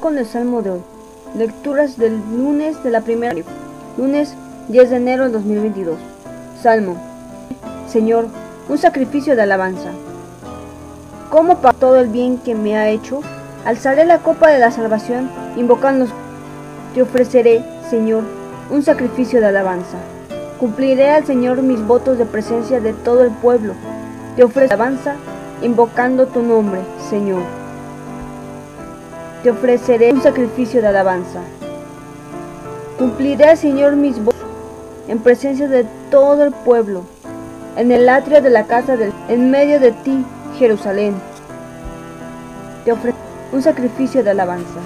con el salmo de hoy. Lecturas del lunes de la primera. Lunes 10 de enero del 2022. Salmo. Señor, un sacrificio de alabanza. Como para todo el bien que me ha hecho, alzaré la copa de la salvación, invocando. Te ofreceré, Señor, un sacrificio de alabanza. Cumpliré al Señor mis votos de presencia de todo el pueblo. Te ofrezco alabanza, invocando tu nombre, Señor. Te ofreceré un sacrificio de alabanza. Cumpliré, Señor, mis votos en presencia de todo el pueblo, en el atrio de la casa del, en medio de ti, Jerusalén. Te ofrezco un sacrificio de alabanza.